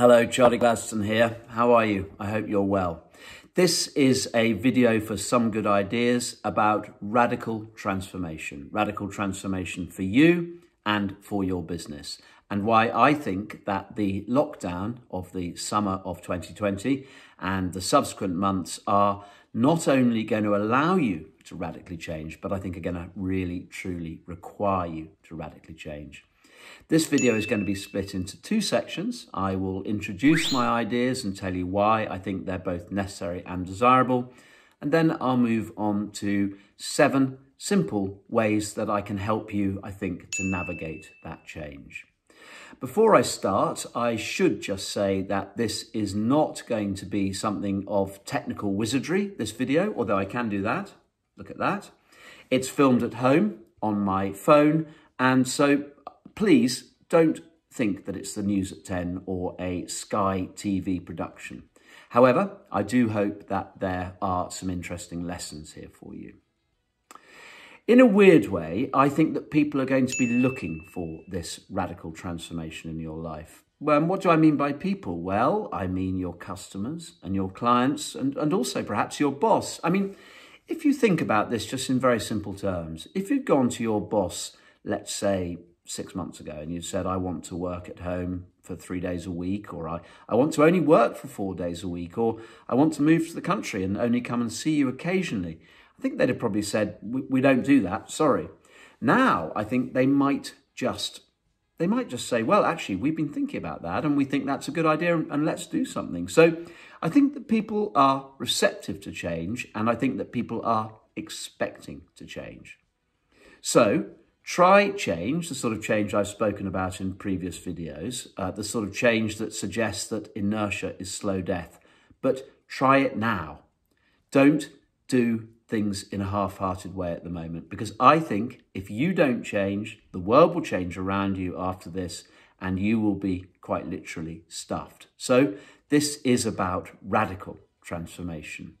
Hello, Charlie Gladstone here. How are you? I hope you're well. This is a video for some good ideas about radical transformation, radical transformation for you and for your business, and why I think that the lockdown of the summer of 2020 and the subsequent months are not only going to allow you to radically change, but I think are going to really, truly require you to radically change. This video is going to be split into two sections. I will introduce my ideas and tell you why I think they're both necessary and desirable. And then I'll move on to seven simple ways that I can help you, I think, to navigate that change. Before I start, I should just say that this is not going to be something of technical wizardry, this video, although I can do that. Look at that. It's filmed at home on my phone, and so please don't think that it's the news at 10 or a Sky TV production. However, I do hope that there are some interesting lessons here for you. In a weird way, I think that people are going to be looking for this radical transformation in your life. Well, what do I mean by people? Well, I mean your customers and your clients and, and also perhaps your boss. I mean, if you think about this just in very simple terms, if you've gone to your boss, let's say six months ago and you said, I want to work at home for three days a week, or I, I want to only work for four days a week, or I want to move to the country and only come and see you occasionally, I think they'd have probably said, we, we don't do that, sorry. Now, I think they might just they might just say, well, actually, we've been thinking about that and we think that's a good idea and let's do something. So I think that people are receptive to change and I think that people are expecting to change. So Try change, the sort of change I've spoken about in previous videos, uh, the sort of change that suggests that inertia is slow death. But try it now. Don't do things in a half-hearted way at the moment because I think if you don't change, the world will change around you after this and you will be quite literally stuffed. So this is about radical transformation.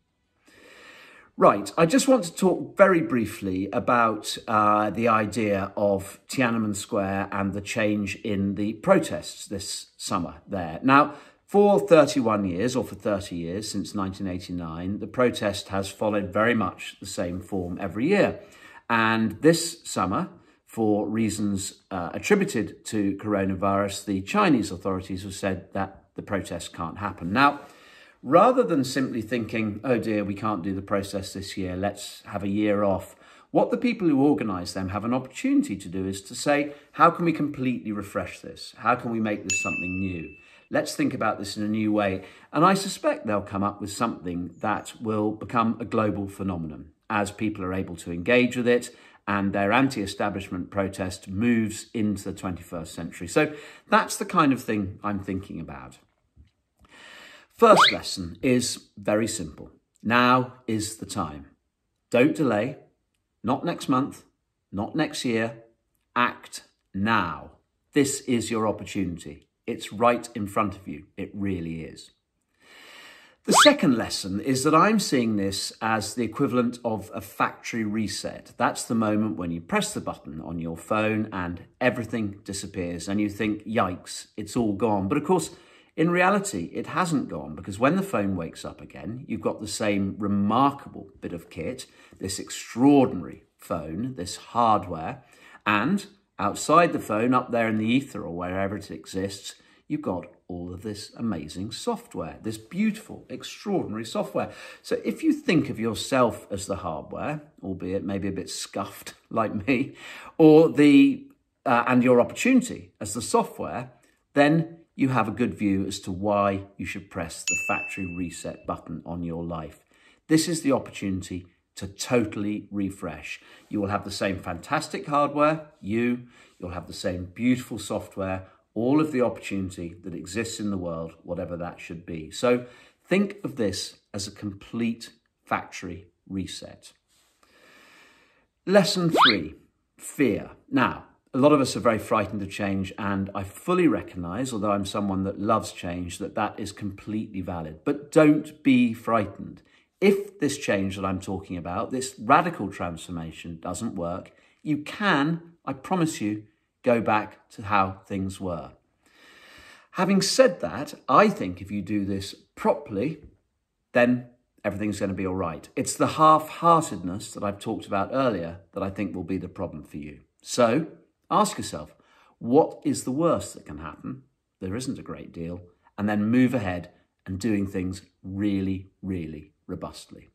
Right, I just want to talk very briefly about uh, the idea of Tiananmen Square and the change in the protests this summer there. Now, for 31 years, or for 30 years, since 1989, the protest has followed very much the same form every year. And this summer, for reasons uh, attributed to coronavirus, the Chinese authorities have said that the protest can't happen. Now, rather than simply thinking, oh dear, we can't do the process this year, let's have a year off, what the people who organise them have an opportunity to do is to say, how can we completely refresh this? How can we make this something new? Let's think about this in a new way. And I suspect they'll come up with something that will become a global phenomenon as people are able to engage with it and their anti-establishment protest moves into the 21st century. So that's the kind of thing I'm thinking about. First lesson is very simple. Now is the time. Don't delay. Not next month, not next year. Act now. This is your opportunity. It's right in front of you. It really is. The second lesson is that I'm seeing this as the equivalent of a factory reset. That's the moment when you press the button on your phone and everything disappears and you think, yikes, it's all gone. But of course, in reality, it hasn't gone because when the phone wakes up again, you've got the same remarkable bit of kit, this extraordinary phone, this hardware, and outside the phone, up there in the ether or wherever it exists, you've got all of this amazing software, this beautiful, extraordinary software. So if you think of yourself as the hardware, albeit maybe a bit scuffed like me, or the uh, and your opportunity as the software, then you have a good view as to why you should press the factory reset button on your life. This is the opportunity to totally refresh. You will have the same fantastic hardware, you, you'll have the same beautiful software, all of the opportunity that exists in the world, whatever that should be. So think of this as a complete factory reset. Lesson three, fear. Now, a lot of us are very frightened of change and I fully recognise, although I'm someone that loves change, that that is completely valid. But don't be frightened. If this change that I'm talking about, this radical transformation doesn't work, you can, I promise you, go back to how things were. Having said that, I think if you do this properly, then everything's going to be all right. It's the half-heartedness that I've talked about earlier that I think will be the problem for you. So ask yourself, what is the worst that can happen? There isn't a great deal. And then move ahead and doing things really, really robustly.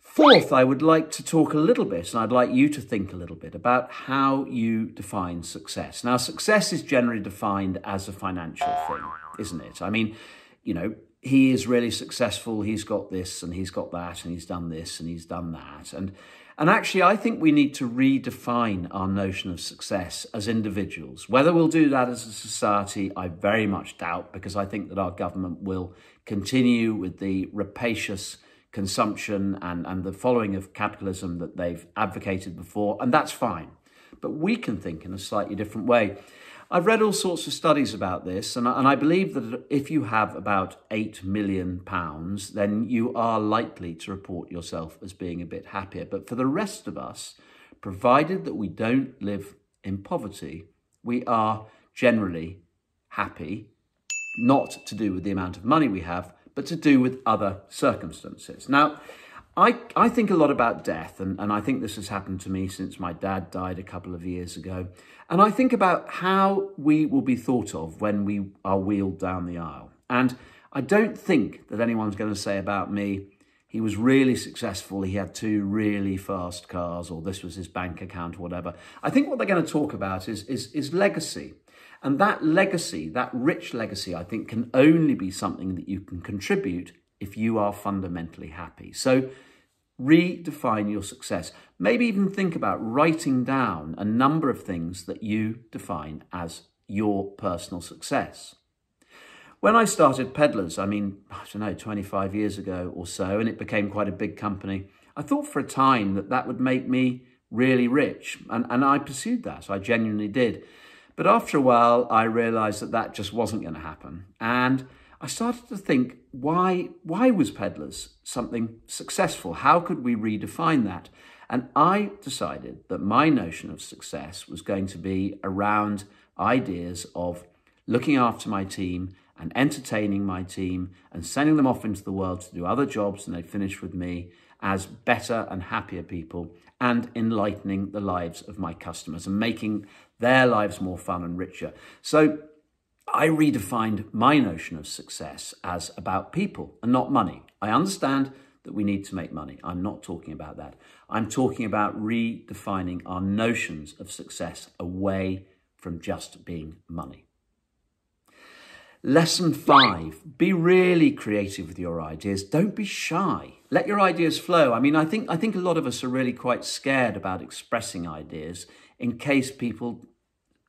Fourth, I would like to talk a little bit, and I'd like you to think a little bit about how you define success. Now, success is generally defined as a financial thing, isn't it? I mean, you know, he is really successful. He's got this and he's got that and he's done this and he's done that. And, and actually, I think we need to redefine our notion of success as individuals. Whether we'll do that as a society, I very much doubt because I think that our government will continue with the rapacious consumption and, and the following of capitalism that they've advocated before, and that's fine. But we can think in a slightly different way. I've read all sorts of studies about this, and I, and I believe that if you have about £8 million, then you are likely to report yourself as being a bit happier. But for the rest of us, provided that we don't live in poverty, we are generally happy, not to do with the amount of money we have, but to do with other circumstances. Now, I, I think a lot about death, and, and I think this has happened to me since my dad died a couple of years ago. And I think about how we will be thought of when we are wheeled down the aisle. And I don't think that anyone's going to say about me, he was really successful, he had two really fast cars, or this was his bank account, or whatever. I think what they're going to talk about is, is, is legacy. And that legacy, that rich legacy, I think can only be something that you can contribute if you are fundamentally happy. So redefine your success. Maybe even think about writing down a number of things that you define as your personal success. When I started Pedlars, I mean, I don't know, 25 years ago or so, and it became quite a big company, I thought for a time that that would make me really rich. And, and I pursued that. I genuinely did. But after a while, I realized that that just wasn't going to happen. And I started to think, why, why was Pedlars something successful? How could we redefine that? And I decided that my notion of success was going to be around ideas of looking after my team and entertaining my team and sending them off into the world to do other jobs and they finish with me as better and happier people and enlightening the lives of my customers and making their lives more fun and richer. So I redefined my notion of success as about people and not money. I understand that we need to make money. I'm not talking about that. I'm talking about redefining our notions of success away from just being money. Lesson five, be really creative with your ideas. Don't be shy. Let your ideas flow. I mean, I think, I think a lot of us are really quite scared about expressing ideas in case people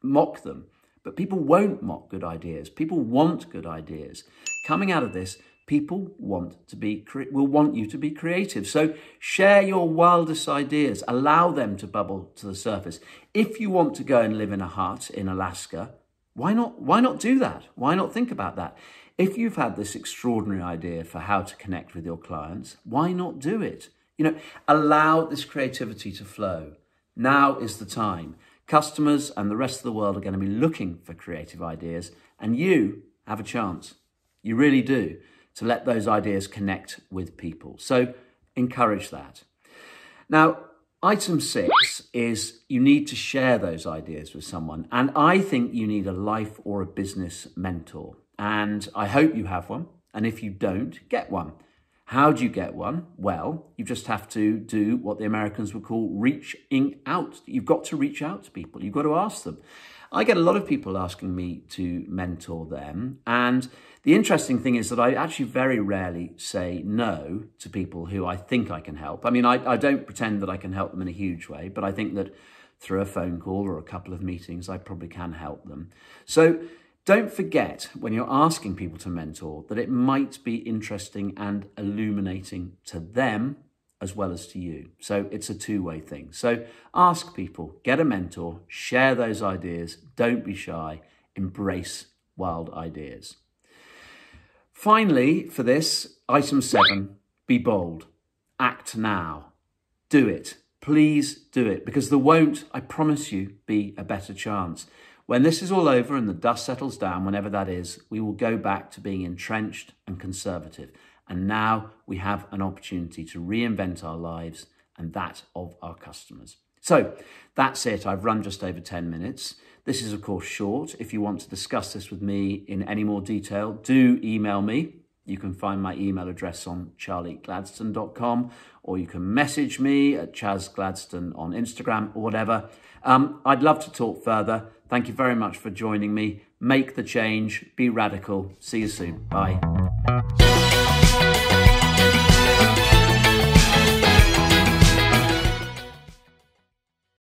mock them. But people won't mock good ideas. People want good ideas. Coming out of this, people want to be will want you to be creative. So share your wildest ideas. Allow them to bubble to the surface. If you want to go and live in a hut in Alaska, why not why not do that? Why not think about that? If you've had this extraordinary idea for how to connect with your clients, why not do it? You know, allow this creativity to flow. Now is the time. Customers and the rest of the world are going to be looking for creative ideas, and you have a chance. You really do to let those ideas connect with people. So encourage that. Now, item six is you need to share those ideas with someone. And I think you need a life or a business mentor. And I hope you have one. And if you don't, get one. How do you get one? Well, you just have to do what the Americans would call reaching out. You've got to reach out to people. You've got to ask them. I get a lot of people asking me to mentor them. And the interesting thing is that I actually very rarely say no to people who I think I can help. I mean, I, I don't pretend that I can help them in a huge way, but I think that through a phone call or a couple of meetings, I probably can help them. So don't forget when you're asking people to mentor that it might be interesting and illuminating to them as well as to you. So it's a two way thing. So ask people, get a mentor, share those ideas, don't be shy, embrace wild ideas. Finally, for this, item seven, be bold. Act now. Do it. Please do it because there won't, I promise you, be a better chance. When this is all over and the dust settles down, whenever that is, we will go back to being entrenched and conservative. And now we have an opportunity to reinvent our lives and that of our customers. So that's it. I've run just over 10 minutes. This is, of course, short. If you want to discuss this with me in any more detail, do email me. You can find my email address on charliegladstone.com or you can message me at Chaz Gladstone on Instagram or whatever. Um, I'd love to talk further. Thank you very much for joining me. Make the change, be radical. See you soon. Bye.